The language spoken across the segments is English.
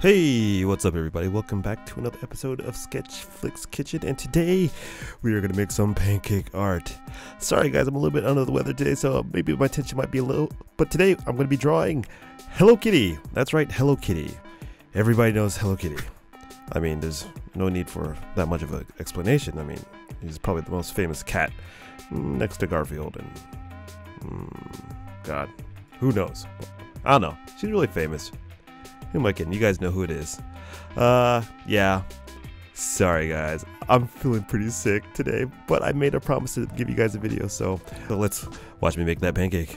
Hey, what's up, everybody? Welcome back to another episode of Sketchflix Kitchen, and today we are gonna make some pancake art. Sorry, guys, I'm a little bit under the weather today, so maybe my attention might be a little. But today I'm gonna be drawing Hello Kitty. That's right, Hello Kitty. Everybody knows Hello Kitty. I mean, there's no need for that much of an explanation. I mean, he's probably the most famous cat next to Garfield, and mm, God, who knows? I don't know. She's really famous. Who am I kidding? You guys know who it is. Uh, yeah. Sorry, guys. I'm feeling pretty sick today, but I made a promise to give you guys a video, so, so let's watch me make that pancake.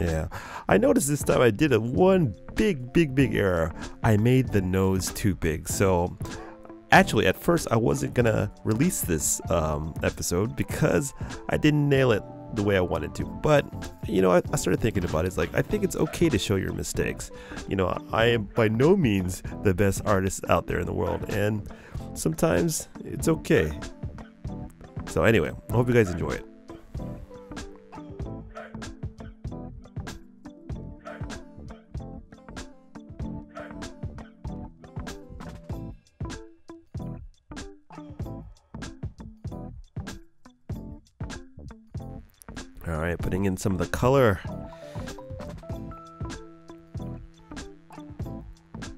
Yeah. I noticed this time I did a one big, big, big error. I made the nose too big. So, actually, at first, I wasn't gonna release this um, episode because I didn't nail it the way I wanted to. But, you know, I, I, started thinking about it. It's like, I think it's okay to show your mistakes. You know, I am by no means the best artist out there in the world, and sometimes it's okay. So, anyway, I hope you guys enjoy it. All right, putting in some of the color.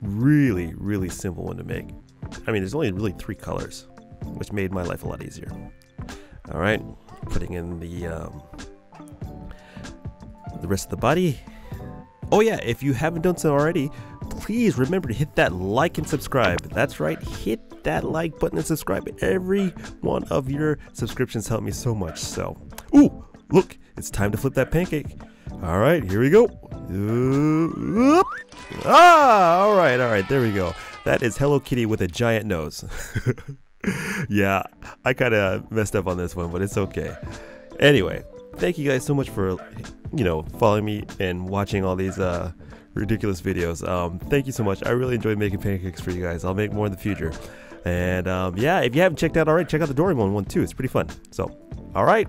Really, really simple one to make. I mean, there's only really three colors, which made my life a lot easier. All right, putting in the um, the rest of the body. Oh yeah, if you haven't done so already, please remember to hit that like and subscribe. That's right, hit that like button and subscribe. Every one of your subscriptions help me so much. So, ooh, look, it's time to flip that pancake. All right, here we go. Ah, all right, all right, there we go. That is Hello Kitty with a giant nose. yeah, I kind of messed up on this one, but it's okay. Anyway, thank you guys so much for, you know, following me and watching all these uh, ridiculous videos. Um, thank you so much. I really enjoyed making pancakes for you guys. I'll make more in the future. And um, yeah, if you haven't checked out already, check out the Doraemon one too. It's pretty fun. So, all right.